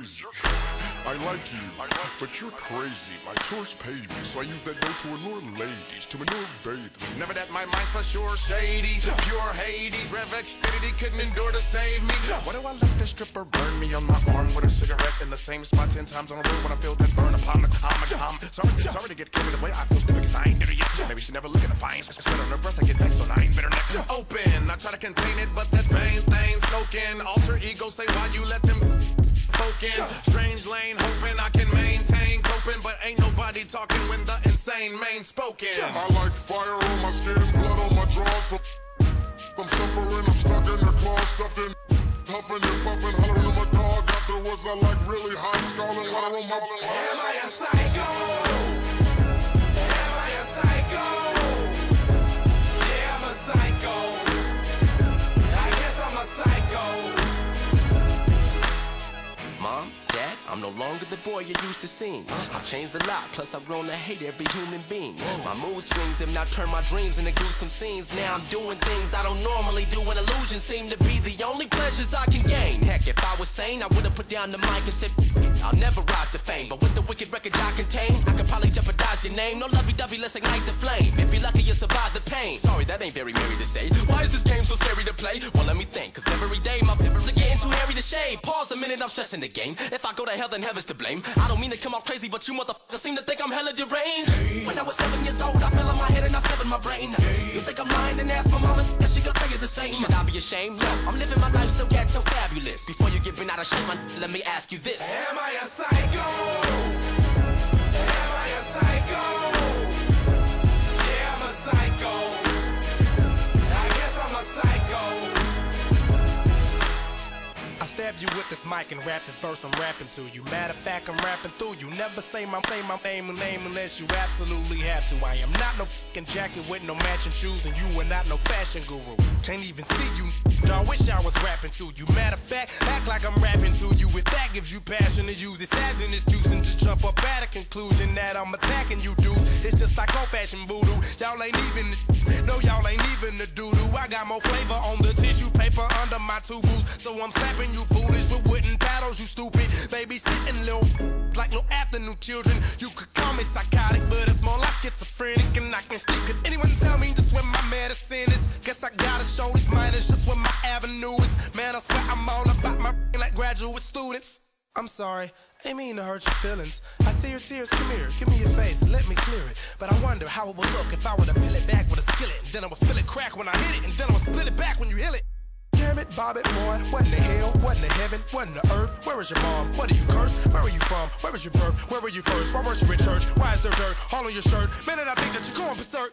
like you, but you're crazy. My tours paid me, so I use that dough to allure ladies, to manure bathe me. Never that my mind's for sure shady. Pure Hades, Rev X Steady couldn't endure to save me. Why do I let this stripper burn me on my arm with a cigarette in the same spot ten times on a road when I feel that burn upon the homage? I'm sorry, sorry to get carried away. I feel stupid because I ain't bitter yet. Maybe she never looking to find. Sweat on her breast, I get vexed, so I ain't bitter neck. Open, I try to contain it, but that pain thing soaking. Alter ego say why you let them Strange lane, hoping I can maintain coping, but ain't nobody talking when the insane main spoken. I like fire on my skin, blood on my drawers. I'm suffering, I'm stuck in the claws, stuffed in. Huffing and puffing, hollering at my dog. Afterwards, I like really hot, scalding water on my. Am I a psycho? I'm no longer the boy you used to see. I've changed a lot, plus I've grown to hate every human being. My mood swings have now turned my dreams into gruesome scenes. Now I'm doing things I don't normally do, and illusions seem to be the only pleasures I can gain. Heck, if I was sane, I would've put down the mic and said, I'll never rise to fame. But with the wicked record I contain, I could probably jeopardize your name. No lovey-dovey, let's ignite the flame. If you're lucky, you survive pain. Sorry, that ain't very merry to say. Why is this game so scary to play? Well, let me think, cause every day my fibers are getting too hairy to shave. Pause a minute, I'm stressing the game. If I go to hell, then heaven's to blame. I don't mean to come off crazy, but you motherfuckers seem to think I'm hella deranged. When I was seven years old, I fell on my head and I severed my brain. You think I'm lying, then ask my mama, and she gon' tell you the same. Should I be ashamed? No, I'm living my life so ghetto fabulous. Before you get bent out of shape, let me ask you this. Am I a You with this mic and rap this verse I'm rapping to you. Matter of fact, I'm rapping through you. Never say my say my name and name unless you absolutely have to. I am not no fucking jacket with no matching shoes, and you are not no fashion guru. Can't even see you. I wish I was rapping to you. Matter of fact, act like I'm rapping to you. If that gives you passion to use it as an excuse, then just jump up at a conclusion that I'm attacking you dudes. It's just like old fashioned voodoo. Y'all ain't even no, y'all ain't even the doo-doo. I got more flavor on the tissue paper under my tubes. So I'm slapping you with wooden paddles, you stupid. Baby sitting little like little afternoon children. You could call me psychotic, but it's more like schizophrenic and I can sleep. Could anyone tell me just where my medicine is? Guess I gotta show these minors just where my avenue is. Man, I swear I'm all about my like graduate students. I'm sorry, ain't mean to hurt your feelings. I see your tears, come here, give me your face, let me clear it. But I wonder how it would look if I were to peel it back with a skillet. And then I would feel it crack when I hit it, and then I would split it back when you heal it. Damn Bob it, boy. What in the hell? What in the heaven? What in the earth? Where is your mom? What are you cursed? Where are you from? Where was your birth? Where were you first? Why weren't you in church? Why is there dirt all on your shirt? Man, and I think that you're going berserk.